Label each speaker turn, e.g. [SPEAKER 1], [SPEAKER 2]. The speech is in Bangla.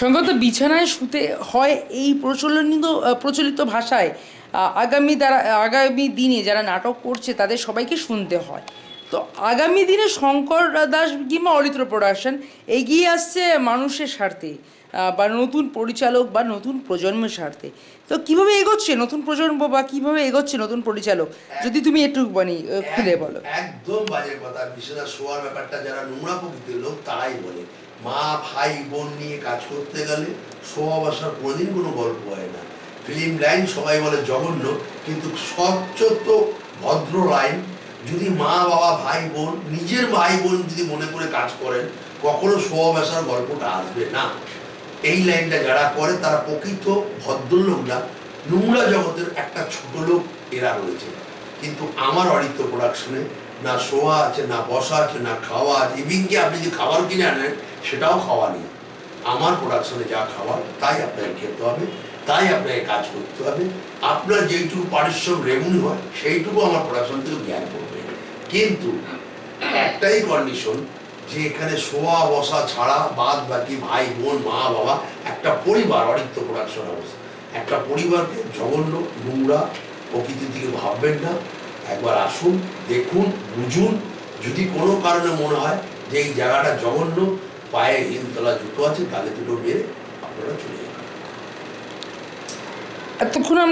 [SPEAKER 1] সঙ্গত বিছানায় শুতে হয় এই প্রচলনিত প্রচলিত ভাষায় আগামী দ্বারা, আগামী দিনে যারা নাটক করছে তাদের সবাইকে শুনতে হয়। তো আগামী দিনে শঙ্কর দাস কিংবা অরিত্র প্রোডাকশন এগিয়ে আসছে মানুষের স্বার্থে বা নতুন পরিচালক বা নতুন প্রজন্মের স্বার্থে। তো কীভাবে এগোচ্ছে নতুন প্রজন্ম বা কীভাবে এগোচ্ছে নতুন পরিচালক? যদি তুমি একটু মানে খুলে বলো।
[SPEAKER 2] একদম বাজে কথা। বিশেষ শোয়ার ব্যাপারটা যারা নোংরা প্রকৃতির লোক, তারাই বলে। মা, ভাই, বোন নিয়ে কাজ করতে গেলে শোয়া বসার কোনোদিন কোনো গল্প হয় না। ফিল্ম লাইন সবাই বলে জঘন্য, কিন্তু স্বচ্ছত ভদ্র লাইন যদি মা, বাবা, ভাই, বোন, নিজের ভাই, বোন যদি মনে করে কাজ করেন, কখনো শোয়া বসার গল্পটা আসবে না। এই লাইনটা যারা করে, তারা প্রকৃত ভদ্রলোক না নোংরা জগতের একটা ছোট লোক এরা রয়েছে। কিন্তু আমার অরিত্র প্রোডাকশনে না শোয়া আছে, না বসা আছে, না খাওয়া আছে। ইভিনকে আপনি যে খাবার কিনে আনেন, সেটাও খাওয়া নেই। আমার প্রোডাকশনে যা খাবার তাই আপনাকে খেতে হবে। তাই আপনাকে কাজ করতে হবে। আপনার যেইটুকু পারিশ্রম রেভিনিউ হয়, সেইটুকু আমার প্রোডাকশন থেকে জ্ঞান করবে। কিন্তু একটাই কন্ডিশন যে এখানে শোয়া বসা ছাড়া বাদ বাকি ভাই, বোন, মা, বাবা, একটা পরিবার অরিত্র প্রোডাকশন অবস্থা। একটা পরিবারকে জঘন্য, নোংরা প্রকৃতির দিকে ভাববেন না। একবার আসুন, দেখুন, বুঝুন। যদি কোনো কারণে মনে হয় যে এই জায়গাটা জঘন্য, পায়ে হিলতলা জুতো আছে তাহলে দুটো বেড়ে আপনারা চলে যাবেন
[SPEAKER 1] এতক্ষণ আমরা